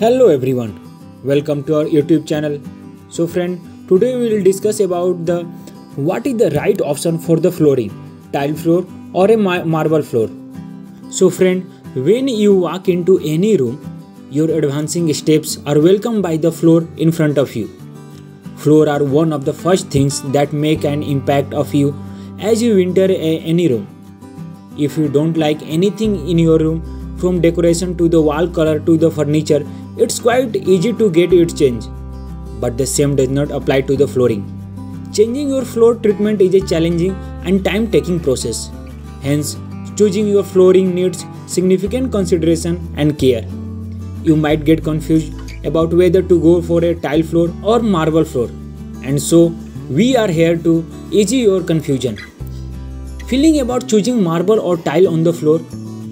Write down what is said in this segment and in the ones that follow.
Hello everyone, welcome to our YouTube channel. So friend, today we will discuss about the what is the right option for the flooring, tile floor or a marble floor. So friend, when you walk into any room, your advancing steps are welcomed by the floor in front of you. Floor are one of the first things that make an impact of you as you enter any room. If you don't like anything in your room, from decoration to the wall color to the furniture, it's quite easy to get it changed. But the same does not apply to the flooring. Changing your floor treatment is a challenging and time taking process. Hence, choosing your flooring needs significant consideration and care. You might get confused about whether to go for a tile floor or marble floor. And so, we are here to ease your confusion. Feeling about choosing marble or tile on the floor?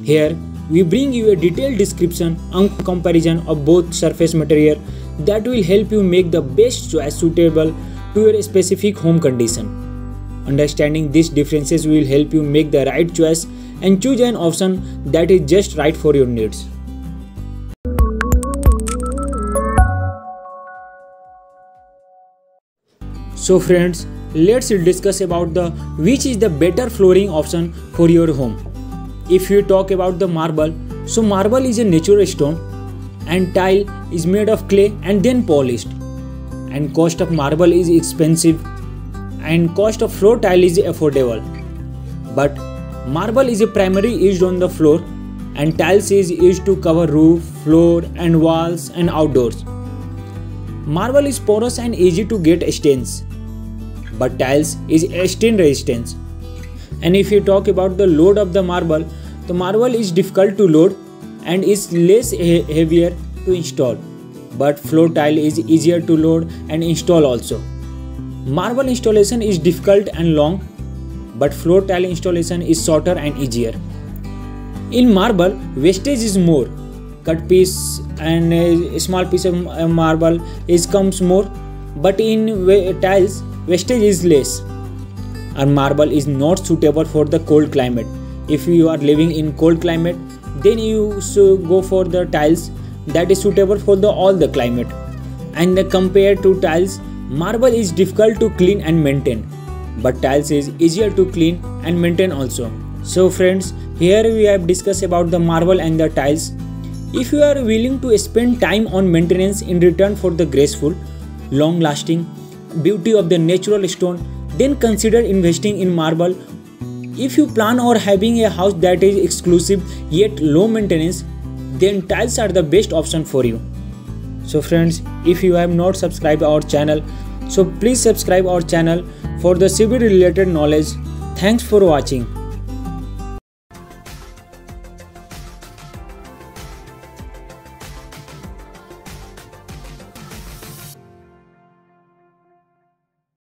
Here, we bring you a detailed description and comparison of both surface material that will help you make the best choice suitable to your specific home condition. Understanding these differences will help you make the right choice and choose an option that is just right for your needs. So friends, let's discuss about the which is the better flooring option for your home if you talk about the marble so marble is a natural stone and tile is made of clay and then polished. And cost of marble is expensive and cost of floor tile is affordable. But marble is a primary used on the floor and tiles is used to cover roof floor and walls and outdoors. Marble is porous and easy to get stains. But tiles is stain resistant and if you talk about the load of the marble the marble is difficult to load and is less he heavier to install. But floor tile is easier to load and install also. Marble installation is difficult and long but floor tile installation is shorter and easier. In marble wastage is more. Cut piece and a small piece of marble is comes more but in tiles wastage is less and marble is not suitable for the cold climate. If you are living in cold climate then you should go for the tiles that is suitable for the all the climate. And compared to tiles marble is difficult to clean and maintain but tiles is easier to clean and maintain also. So friends here we have discussed about the marble and the tiles. If you are willing to spend time on maintenance in return for the graceful long lasting beauty of the natural stone then consider investing in marble. If you plan or having a house that is exclusive yet low maintenance then tiles are the best option for you. So friends if you have not subscribed our channel so please subscribe our channel for the civil related knowledge. Thanks for watching